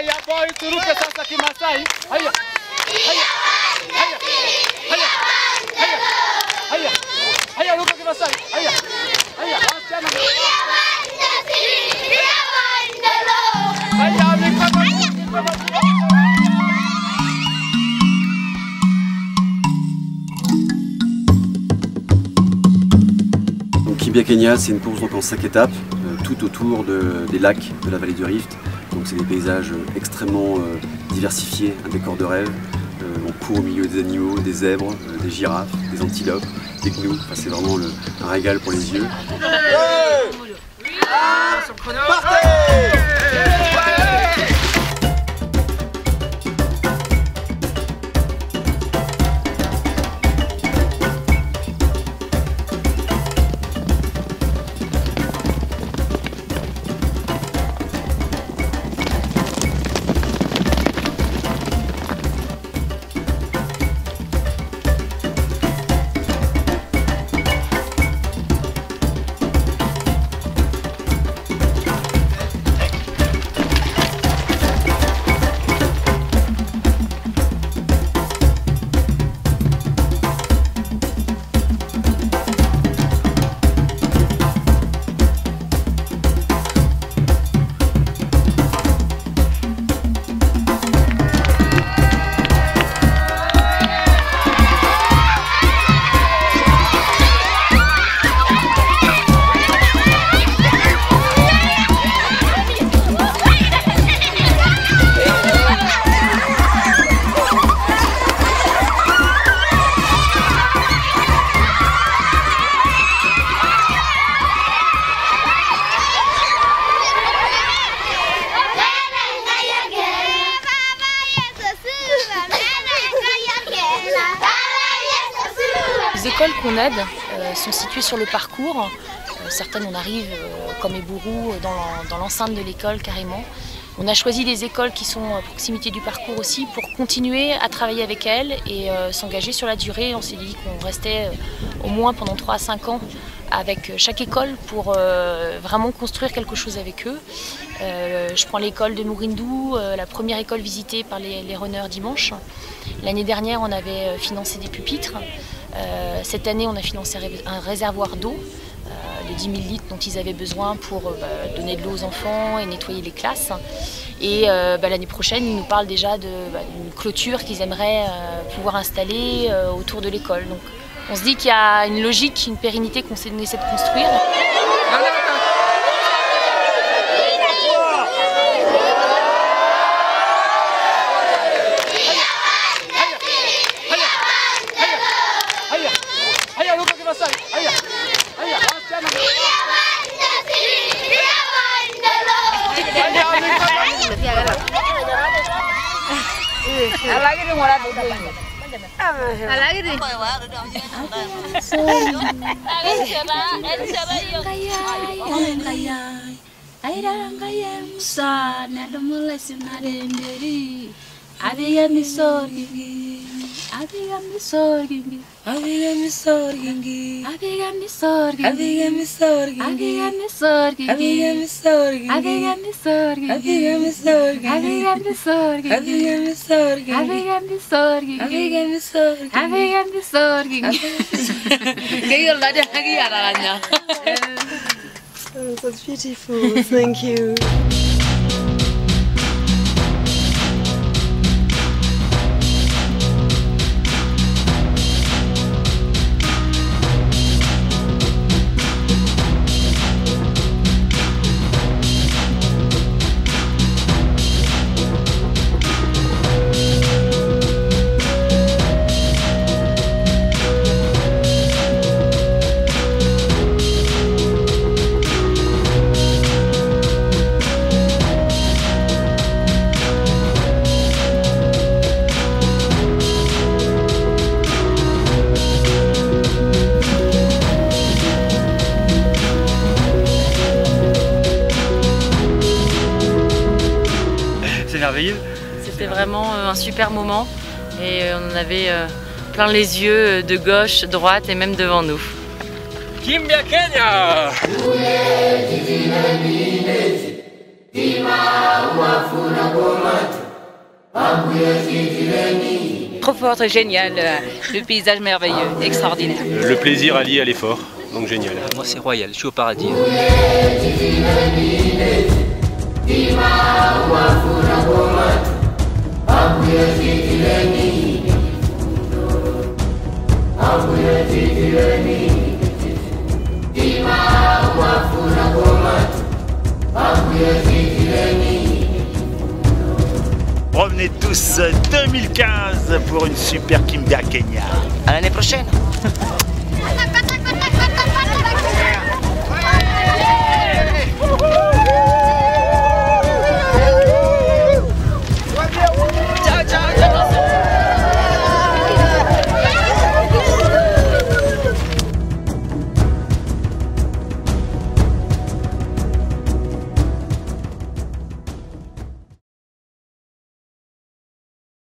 Haya boy, Kimbia Kenya, c'est une course donc en cinq étapes, euh, tout autour de- des lacs de la vallée du Rift. Donc c'est des paysages euh, extrêmement euh, diversifiés, un décor de rêve. Euh, on court au milieu des animaux, des zèbres, des girafes, des antilopes, des gnous. Enfin, c'est vraiment le- un régal pour les yeux. Les écoles qu'on aide euh, sont situées sur le parcours. Euh, certaines, on arrive euh, comme Ebourou dans l'en- dans l'enceinte de l'école carrément. On a choisi des écoles qui sont à proximité du parcours aussi pour continuer à travailler avec elles et s'engager sur la durée. On s'est dit qu'on restait au moins pendant 3 à 5 ans avec chaque école pour vraiment construire quelque chose avec eux. Je prends l'école de Mourindou, la première école visitée par les, runners dimanche. L'année dernière, on avait financé des pupitres. Euh, cette année, on a financé un réservoir d'eau euh, de 10 000 litres dont ils avaient besoin pour euh, bah, donner de l'eau aux enfants et nettoyer les classes. Et bah, l'année prochaine, ils nous parlent déjà bah, d'une clôture qu'ils aimeraient pouvoir installer autour de l'école. Donc, on se dit qu'il y a une logique, une pérennité qu'on essaie de construire. Alagi di mora dudu. Alagi di. Kaya, kaya, kaya, sana, ada mulai sunare sendiri. adiga misorgin It was beautiful, thank you. C'était vraiment euh, un super moment et euh, on en avait euh, plein les yeux de gauche, droite et même devant nous. Kimbia Kenya Trop forte, génial, le paysage merveilleux, extraordinaire. Le plaisir allié à l'effort, donc génial. Moi c'est royal, je suis au paradis. Revenez tous 2015 pour une super Kinder Kenya. À l'année prochaine.